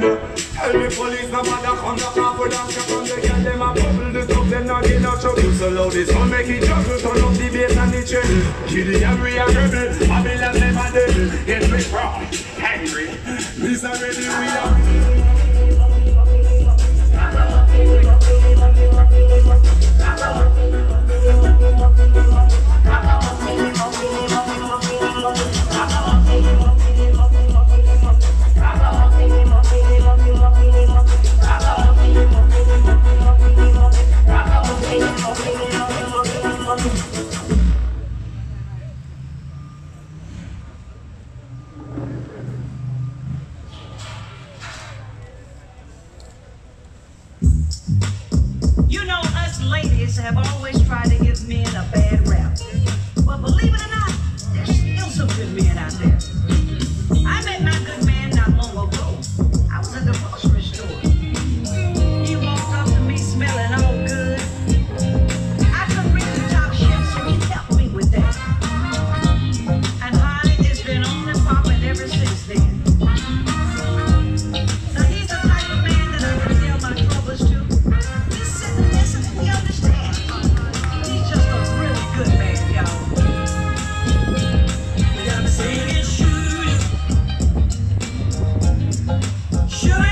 looking Tell me police no matter come knock off with them. Check on the gal them a bubble the top them not get no trouble. So loud this one make it juggle. Turn up the bass and the treble. Giddy and we a rebel. Babylon a devil. Get me proud, angry already we are have always tried to give men a bad rap. Should I